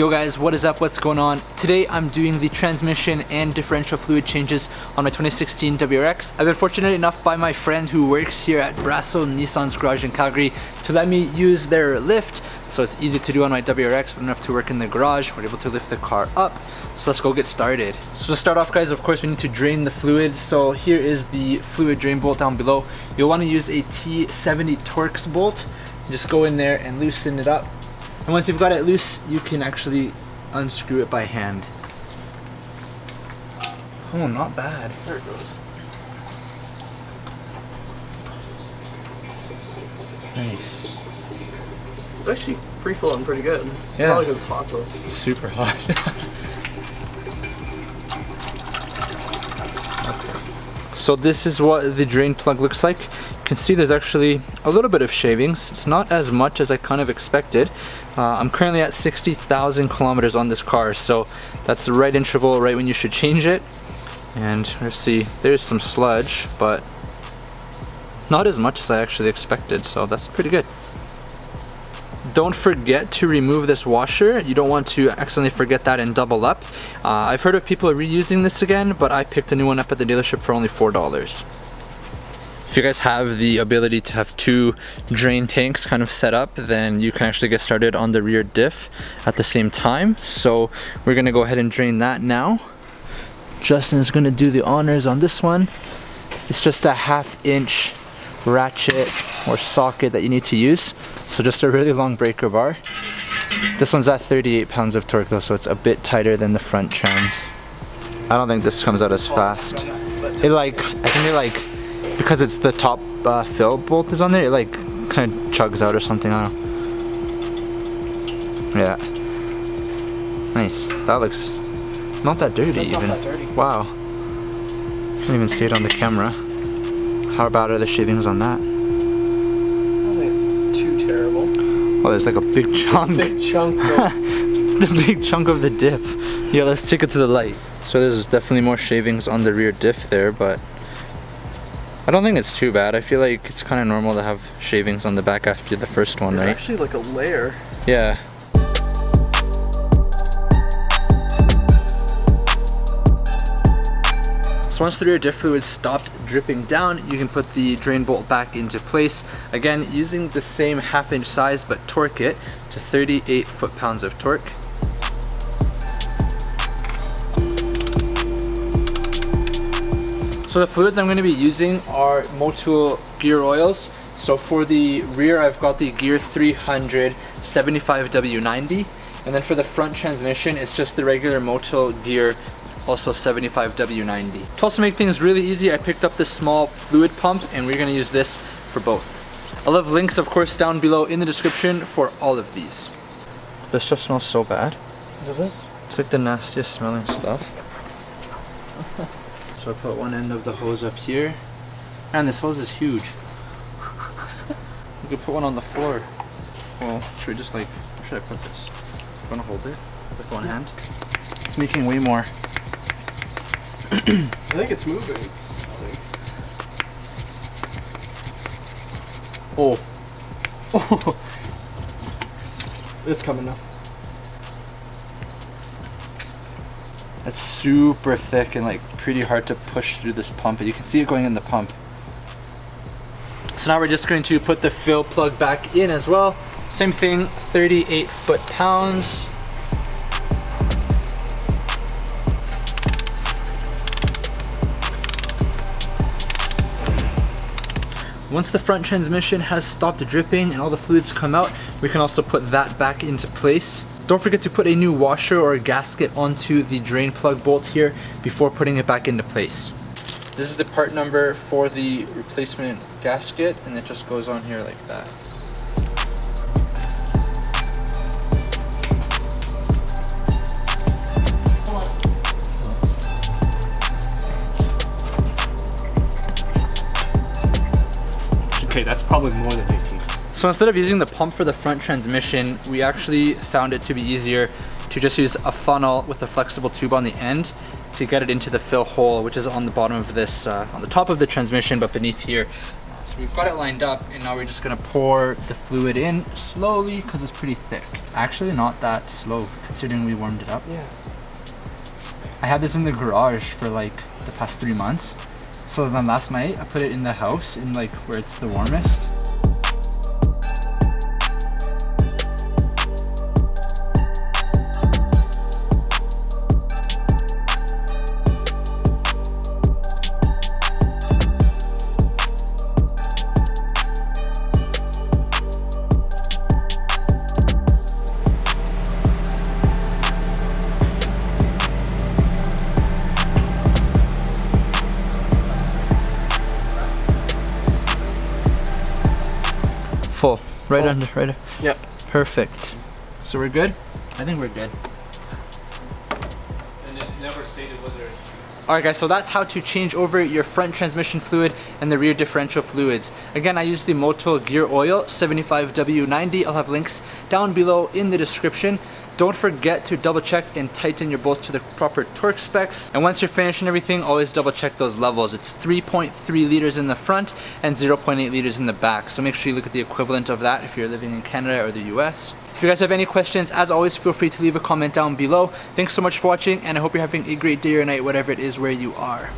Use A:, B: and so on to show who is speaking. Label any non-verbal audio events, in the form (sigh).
A: Yo guys, what is up? What's going on? Today I'm doing the transmission and differential fluid changes on my 2016 WRX. I've been fortunate enough by my friend who works here at Brasso Nissan's garage in Calgary to let me use their lift so it's easy to do on my WRX but have to work in the garage. We're able to lift the car up. So let's go get started. So to start off guys, of course we need to drain the fluid. So here is the fluid drain bolt down below. You'll want to use a T70 Torx bolt. Just go in there and loosen it up and once you've got it loose, you can actually unscrew it by hand. Oh, not bad.
B: There it goes.
A: Nice.
B: It's actually free flowing pretty good.
A: Yeah.
B: Probably because it's hot though.
A: It's super hot. (laughs) okay. So this is what the drain plug looks like can see there's actually a little bit of shavings. It's not as much as I kind of expected. Uh, I'm currently at 60,000 kilometers on this car, so that's the right interval right when you should change it. And let's see, there's some sludge, but not as much as I actually expected, so that's pretty good. Don't forget to remove this washer. You don't want to accidentally forget that and double up. Uh, I've heard of people reusing this again, but I picked a new one up at the dealership for only $4. If you guys have the ability to have two drain tanks kind of set up, then you can actually get started on the rear diff at the same time. So we're gonna go ahead and drain that now. Justin's gonna do the honors on this one. It's just a half inch ratchet or socket that you need to use. So just a really long breaker bar. This one's at 38 pounds of torque though, so it's a bit tighter than the front trans. I don't think this comes out as fast. It like, I think it like because it's the top uh, fill bolt is on there, it like kind of chugs out or something, I don't know. Yeah. Nice. That looks not that dirty even.
B: That dirty.
A: Wow. Can't even see it on the camera. How bad are the shavings on that?
B: I don't think it's too terrible.
A: Oh, there's like a big (laughs) chunk.
B: Big chunk (laughs)
A: the big chunk of the diff. Yeah, let's take it to the light. So there's definitely more shavings on the rear diff there, but I don't think it's too bad. I feel like it's kind of normal to have shavings on the back after the first one,
B: There's
A: right?
B: actually like a layer.
A: Yeah. So once the rear diff fluid stopped dripping down, you can put the drain bolt back into place. Again, using the same half inch size, but torque it to 38 foot-pounds of torque. So the fluids I'm going to be using are Motul gear oils. So for the rear, I've got the Gear 300 75W90. And then for the front transmission, it's just the regular Motul Gear also 75W90. To also make things really easy, I picked up this small fluid pump and we're gonna use this for both. I'll have links, of course, down below in the description for all of these. This stuff smells so bad.
B: Does it?
A: It's like the nastiest smelling stuff. So I put one end of the hose up here. Man, this hose is huge. you could put one on the floor. Well, should we just like, where should I put this? I'm gonna hold it with one hand. It's making way more.
B: I think it's moving. I think.
A: Oh. Oh. (laughs)
B: It's coming now.
A: It's super thick and like pretty hard to push through this pump, you can see it going in the pump. So now we're just going to put the fill plug back in as well. Same thing, 38 foot pounds. Once the front transmission has stopped dripping and all the fluids come out, we can also put that back into place. Don't forget to put a new washer or gasket onto the drain plug bolt here before putting it back into place. This is the part number for the replacement gasket and it just goes on here like that.
C: Okay, that's probably more than 18.
A: So instead of using the pump for the front transmission, we actually found it to be easier to just use a funnel with a flexible tube on the end to get it into the fill hole, which is on the bottom of this, uh, on the top of the transmission, but beneath here. So we've got it lined up and now we're just gonna pour the fluid in slowly because it's pretty thick. Actually not that slow considering we warmed it up.
B: Yeah.
A: I had this in the garage for like the past three months. So then last night I put it in the house in like where it's the warmest. Right
B: Full.
A: under, right under.
B: Yep.
A: Perfect. So we're good? I think we're good.
C: And it never stated whether it's
A: Alright guys, so that's how to change over your front transmission fluid and the rear differential fluids. Again, I use the Motul Gear Oil 75W90. I'll have links down below in the description. Don't forget to double check and tighten your bolts to the proper torque specs. And once you're finished and everything, always double check those levels. It's 3.3 liters in the front and 0.8 liters in the back. So make sure you look at the equivalent of that if you're living in Canada or the US. If you guys have any questions, as always, feel free to leave a comment down below. Thanks so much for watching, and I hope you're having a great day or night, whatever it is where you are.